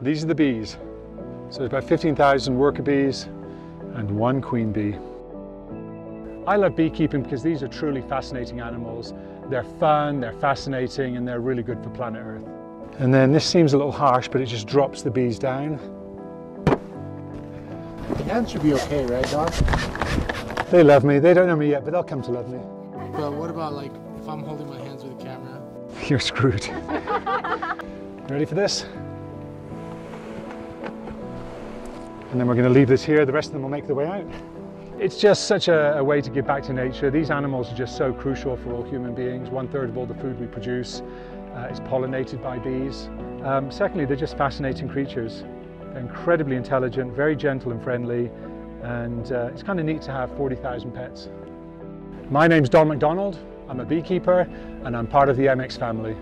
These are the bees. So there's about 15,000 worker bees and one queen bee. I love beekeeping because these are truly fascinating animals. They're fun, they're fascinating, and they're really good for planet Earth. And then this seems a little harsh, but it just drops the bees down. The ants should be okay, right, Doc? They love me. They don't know me yet, but they'll come to love me. But what about like if I'm holding my hands with a camera? You're screwed. Ready for this? And then we're going to leave this here. The rest of them will make their way out. It's just such a, a, way to give back to nature. These animals are just so crucial for all human beings. One third of all the food we produce uh, is pollinated by bees. Um, secondly, they're just fascinating creatures. They're incredibly intelligent, very gentle and friendly, and uh, it's kind of neat to have 40,000 pets. My name's Don MacDonald. I'm a beekeeper and I'm part of the MX family.